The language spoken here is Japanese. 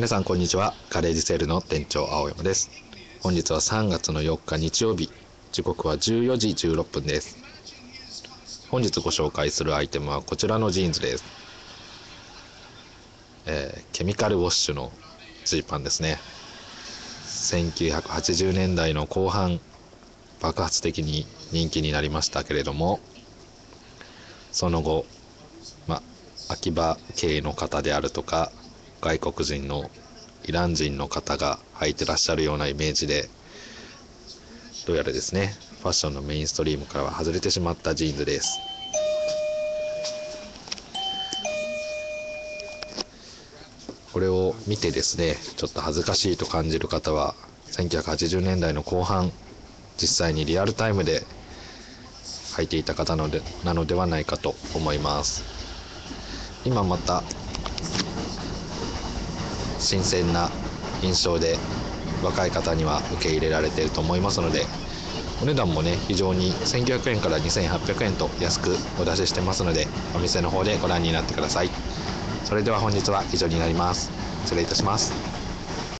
皆さんこんにちは。ガレージセールの店長青山です。本日は3月の4日日曜日。時刻は14時16分です。本日ご紹介するアイテムはこちらのジーンズです、えー、ケミカルウォッシュのジーパンですね。1980年代の後半爆発的に人気になりましたけれどもその後ま秋葉系の方であるとか外国人のイラン人の方が履いてらっしゃるようなイメージでどうやらですねファッションのメインストリームからは外れてしまったジーンズです。これを見てですねちょっと恥ずかしいと感じる方は1980年代の後半実際にリアルタイムで履いていた方のでなのではないかと思います。今また新鮮な印象で若い方には受け入れられていると思いますのでお値段もね非常に1900円から2800円と安くお出ししてますのでお店の方でご覧になってください。それでは本日は以上になります。失礼いたします。